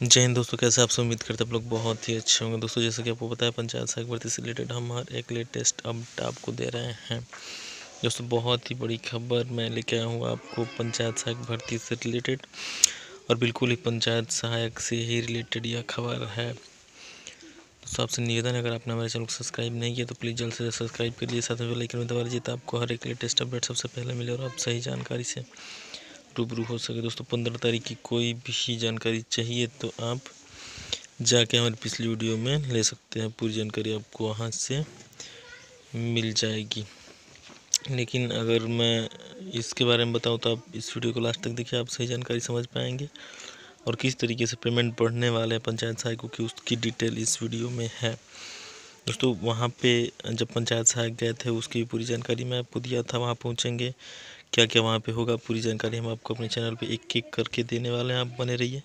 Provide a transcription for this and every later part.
जय हिंद दोस्तों, कैसे आपसे उम्मीद करते हैं आप लोग बहुत ही अच्छे होंगे। दोस्तों, जैसे कि आपको पता है पंचायत सहायक भर्ती से रिलेटेड हम हर एक लेटेस्ट अपडेट आपको दे रहे हैं। दोस्तों, बहुत ही बड़ी खबर मैं लेके आया हूँ आपको पंचायत सहायक भर्ती से रिलेटेड और बिल्कुल ही पंचायत सहायक से ही रिलेटेड यह खबर है। दोस्तों आपसे निवेदन है, अगर आपने हमारे चैनल को सब्सक्राइब नहीं किया तो प्लीज़ जल्द से जल्द सब्सक्राइब कर लिए साथ में बेल आइकन में दबा लीजिए तो आपको हर एक लेटेस्ट अपडेट सबसे पहले मिले और आप सही जानकारी से रूबरू हो सके। दोस्तों, पंद्रह तारीख की कोई भी जानकारी चाहिए तो आप जाके हमारी पिछली वीडियो में ले सकते हैं। पूरी जानकारी आपको वहाँ से मिल जाएगी। लेकिन अगर मैं इसके बारे में बताऊँ तो आप इस वीडियो को लास्ट तक देखिए, आप सही जानकारी समझ पाएँगे। और किस तरीके से पेमेंट बढ़ने वाले हैं पंचायत सहायकों की उसकी डिटेल इस वीडियो में है। दोस्तों, वहाँ पे जब पंचायत सहायक गए थे, उसकी पूरी जानकारी मैं आपको दिया था, वहाँ पहुँचेंगे। क्या क्या वहाँ पे होगा, पूरी जानकारी हम आपको अपने चैनल पे एक एक करके देने वाले हैं, आप बने रहिए।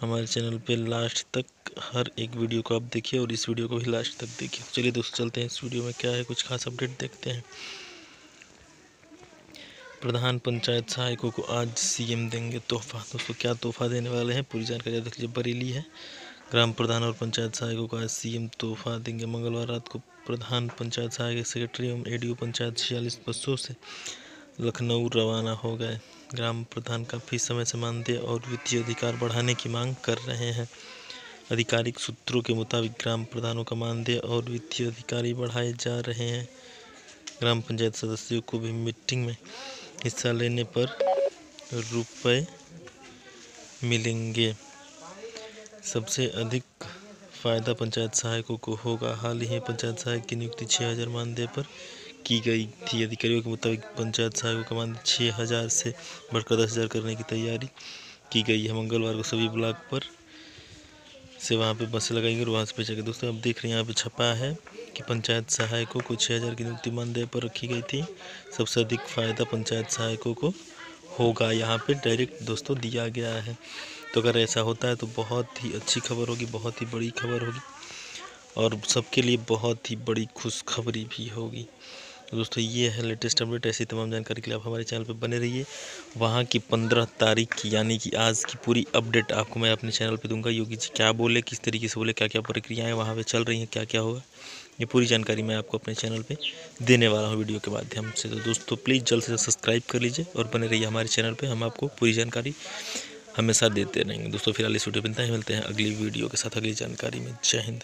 हमारे चैनल पे लास्ट तक हर एक वीडियो को आप देखिए और इस वीडियो को भी लास्ट तक देखिए। चलिए दोस्तों, चलते हैं इस वीडियो में क्या है, कुछ खास अपडेट देखते हैं। प्रधान पंचायत सहायकों को आज सीएम देंगे तोहफा। दोस्तों, क्या तोहफा देने वाले हैं? पूरी जानकारी देख लीजिए बरेली है। ग्राम प्रधान और पंचायत सहायकों को आज सीएम तोहफा देंगे। मंगलवार रात को प्रधान पंचायत सहायक सेक्रेटरी एवं एडीओ पंचायत छियालीस बसों से लखनऊ रवाना हो गए। ग्राम प्रधान काफ़ी समय से मानदेय और वित्तीय अधिकार बढ़ाने की मांग कर रहे हैं। आधिकारिक सूत्रों के मुताबिक ग्राम प्रधानों का मानदेय और वित्तीय अधिकारी बढ़ाए जा रहे हैं। ग्राम पंचायत सदस्यों को भी मीटिंग में हिस्सा लेने पर रुपए मिलेंगे। सबसे अधिक फ़ायदा पंचायत सहायकों को होगा। हाल ही में पंचायत सहायक की नियुक्ति छः हज़ार मानदेय पर की गई थी। अधिकारियों के मुताबिक पंचायत सहायकों का मानदेय छः हज़ार से बढ़कर दस हज़ार करने की तैयारी की गई है। मंगलवार को सभी ब्लॉक पर से वहाँ पे बसें लगाएँगे और वहाँ से भेजेंगे दोस्तों, आप देख रहे हैं यहाँ पे छपा है। कि पंचायत सहायकों को छः हज़ार की नियुक्ति मानदेय पर रखी गई थी। सबसे अधिक फ़ायदा पंचायत सहायकों को होगा। यहाँ पे डायरेक्ट दोस्तों दिया गया है। तो अगर ऐसा होता है तो बहुत ही अच्छी खबर होगी, बहुत ही बड़ी खबर होगी और सबके लिए बहुत ही बड़ी खुशखबरी भी होगी। तो दोस्तों ये है लेटेस्ट अपडेट। ऐसी तमाम जानकारी के लिए आप हमारे चैनल पर बने रहिए। वहाँ की पंद्रह तारीख की, यानी कि आज की पूरी अपडेट आपको मैं अपने चैनल पे दूँगा। योगी जी क्या बोले, किस तरीके से बोले क्या क्या प्रक्रियाएँ वहाँ पे चल रही हैं क्या क्या होगा। ये पूरी जानकारी मैं आपको अपने चैनल पे देने वाला हूँ वीडियो के माध्यम से। तो दोस्तों प्लीज़ जल्द से जल्द सब्सक्राइब कर लीजिए और बने रहिए हमारे चैनल पर हम आपको पूरी जानकारी हमेशा देते रहेंगे। दोस्तों, फ़िलहाल इस वीडियो बनता ही। मिलते हैं अगली वीडियो के साथ। अगली जानकारी में जय हिंद।